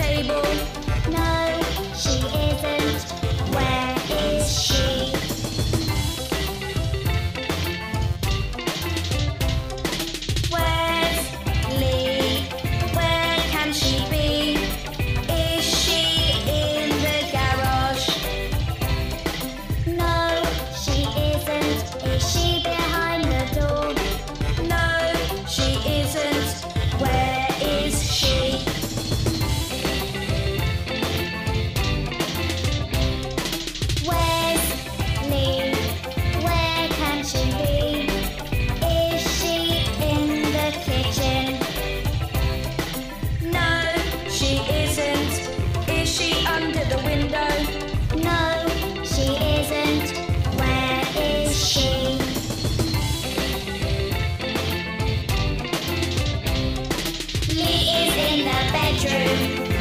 table. DJ.